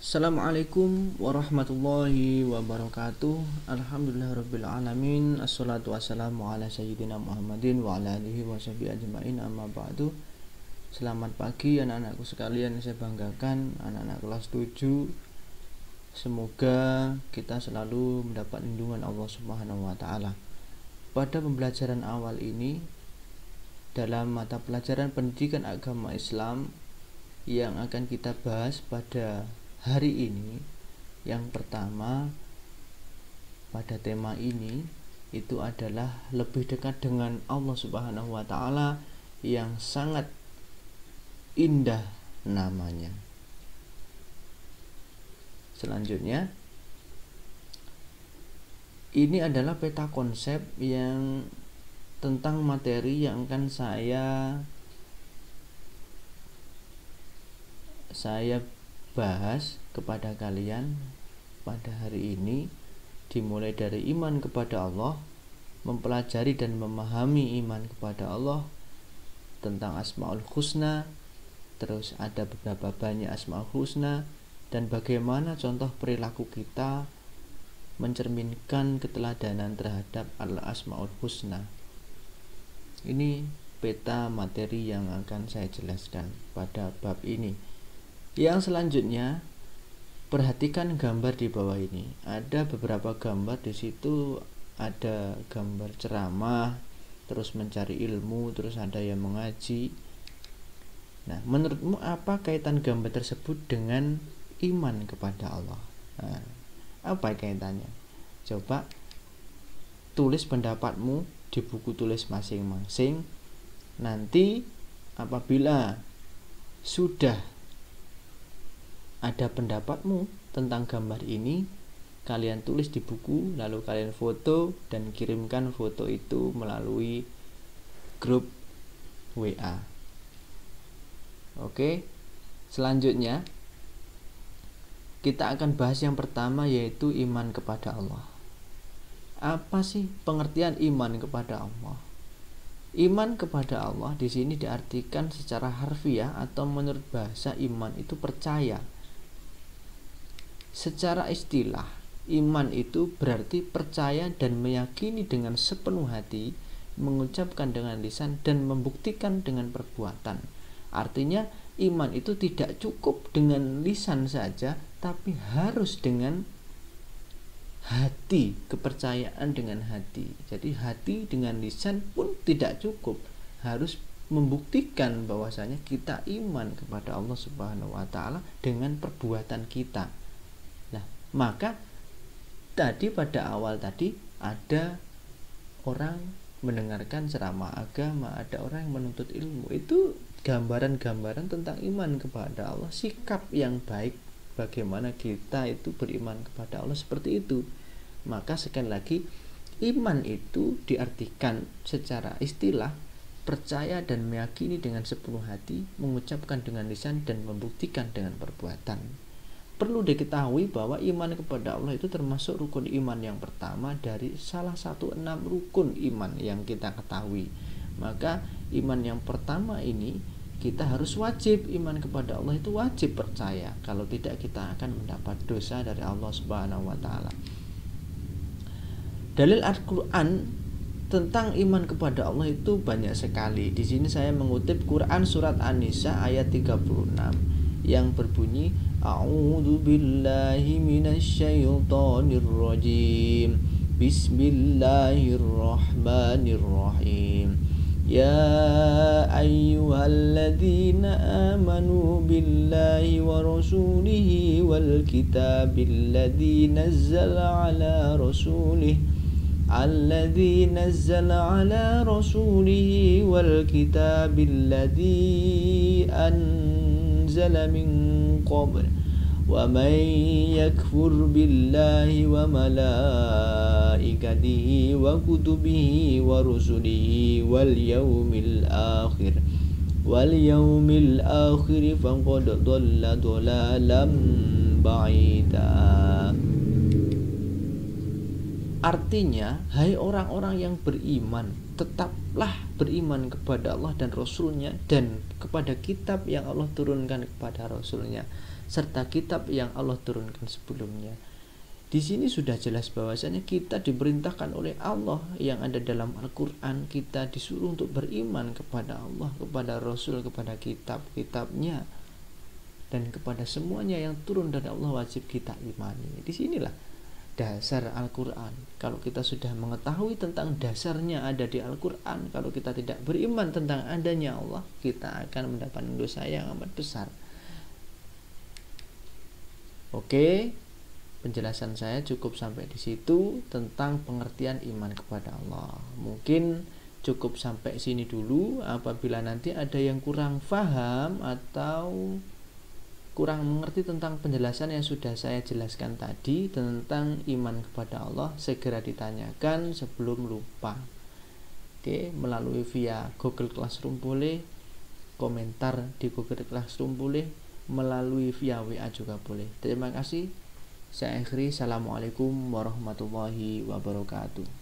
Assalamualaikum warahmatullahi wabarakatuh. Alhamdulillahirrabbilalamin Assalatu wassalamu ala sayyidina Muhammadin Wa ala alihi wa ajma'in. Amma ba'du. Selamat pagi anak-anakku sekalian. Saya banggakan anak-anak kelas 7 Semoga kita selalu mendapat lindungan Allah subhanahu wa ta'ala. Pada pembelajaran awal ini Dalam mata pelajaran pendidikan agama Islam Yang akan kita bahas pada hari ini yang pertama pada tema ini itu adalah lebih dekat dengan Allah Subhanahu wa taala yang sangat indah namanya. Selanjutnya ini adalah peta konsep yang tentang materi yang akan saya saya bahas kepada kalian pada hari ini dimulai dari iman kepada Allah, mempelajari dan memahami iman kepada Allah tentang Asmaul Husna, terus ada beberapa banyak Asmaul Husna dan bagaimana contoh perilaku kita mencerminkan keteladanan terhadap Al-Asmaul Husna. Ini peta materi yang akan saya jelaskan pada bab ini. Yang selanjutnya, perhatikan gambar di bawah ini. Ada beberapa gambar di situ ada gambar ceramah, terus mencari ilmu, terus ada yang mengaji. Nah, menurutmu apa kaitan gambar tersebut dengan iman kepada Allah? Nah, apa kaitannya? Coba tulis pendapatmu di buku tulis masing-masing. Nanti apabila sudah ada pendapatmu tentang gambar ini, kalian tulis di buku, lalu kalian foto dan kirimkan foto itu melalui grup WA. Oke, selanjutnya kita akan bahas yang pertama yaitu iman kepada Allah. Apa sih pengertian iman kepada Allah? Iman kepada Allah di sini diartikan secara harfiah atau menurut bahasa iman itu percaya Secara istilah, iman itu berarti percaya dan meyakini dengan sepenuh hati, mengucapkan dengan lisan dan membuktikan dengan perbuatan. Artinya, iman itu tidak cukup dengan lisan saja, tapi harus dengan hati, kepercayaan dengan hati. Jadi hati dengan lisan pun tidak cukup, harus membuktikan bahwasanya kita iman kepada Allah Subhanahu wa taala dengan perbuatan kita maka tadi pada awal tadi ada orang mendengarkan ceramah agama ada orang yang menuntut ilmu. Itu gambaran-gambaran tentang iman kepada Allah sikap yang baik bagaimana kita itu beriman kepada Allah seperti itu. Maka sekali lagi iman itu diartikan secara istilah percaya dan meyakini dengan sepenuh hati mengucapkan dengan lisan dan membuktikan dengan perbuatan perlu diketahui bahwa iman kepada Allah itu termasuk rukun iman yang pertama dari salah satu enam rukun iman yang kita ketahui. Maka iman yang pertama ini kita harus wajib iman kepada Allah itu wajib percaya. Kalau tidak kita akan mendapat dosa dari Allah Subhanahu wa taala. Dalil Al-Qur'an tentang iman kepada Allah itu banyak sekali. Di sini saya mengutip Quran surat An-Nisa ayat 36 yang berbunyi أعوذ بالله من الشيطان الرجيم. بسم الله الرحمن الرحيم. يا أيها الذين آمنوا بالله ورسوله والكتاب الذي نزل على رسوله الذي نزل على رسوله والكتاب الذي أنزل من قبل ومن يكفر بالله وملائكته وكتبه ورسله واليوم الآخر واليوم الآخر فقد ضل ضلالا بعيدا Artinya, hai orang-orang yang beriman, tetaplah beriman kepada Allah dan Rasulnya dan kepada kitab yang Allah turunkan kepada Rasulnya serta kitab yang Allah turunkan sebelumnya. Di sini sudah jelas bahwasanya kita diperintahkan oleh Allah yang ada dalam Al-Qur'an, kita disuruh untuk beriman kepada Allah, kepada Rasul, kepada kitab-kitabnya dan kepada semuanya yang turun dari Allah wajib kita imani. Di sinilah dasar Al-Quran Kalau kita sudah mengetahui tentang dasarnya ada di Al-Quran Kalau kita tidak beriman tentang adanya Allah Kita akan mendapatkan dosa yang amat besar Oke penjelasan saya cukup sampai di situ tentang pengertian iman kepada Allah. Mungkin cukup sampai sini dulu. Apabila nanti ada yang kurang paham atau kurang mengerti tentang penjelasan yang sudah saya jelaskan tadi tentang iman kepada Allah, segera ditanyakan sebelum lupa. Oke, melalui via Google Classroom boleh, komentar di Google Classroom boleh, melalui via WA juga boleh. Terima kasih. Saya akhiri. Assalamualaikum warahmatullahi wabarakatuh.